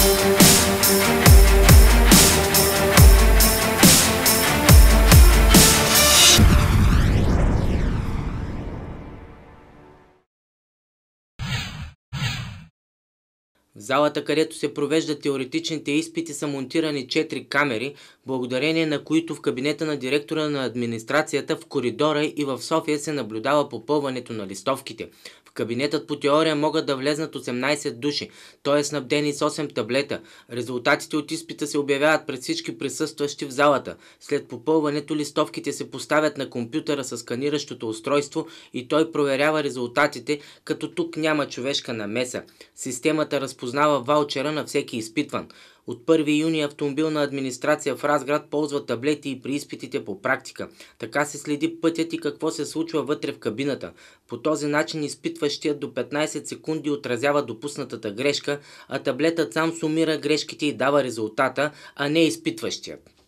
В залата, където се провеждат теоретичните изпити са монтирани 4 камери, благодарение на които в кабинета на директора на администрацията в коридора и в София се наблюдава попълването на листовките. В кабинетът по теория могат да влезнат 18 души, т.е. снабдени с 8 таблета. Резултатите от изпита се обявяват пред всички присъстващи в залата. След попълването листовките се поставят на компютъра с сканиращото устройство и той проверява резултатите, като тук няма човешка намеса. Системата разпознава ваучера на всеки изпитван. От 1 юни автомобилна администрация в Разград ползва таблети и при изпитите по практика. Така се следи пътят и какво се случва вътре в кабината. По този начин изпитващият до 15 секунди отразява допуснатата грешка, а таблетът сам сумира грешките и дава резултата, а не изпитващият.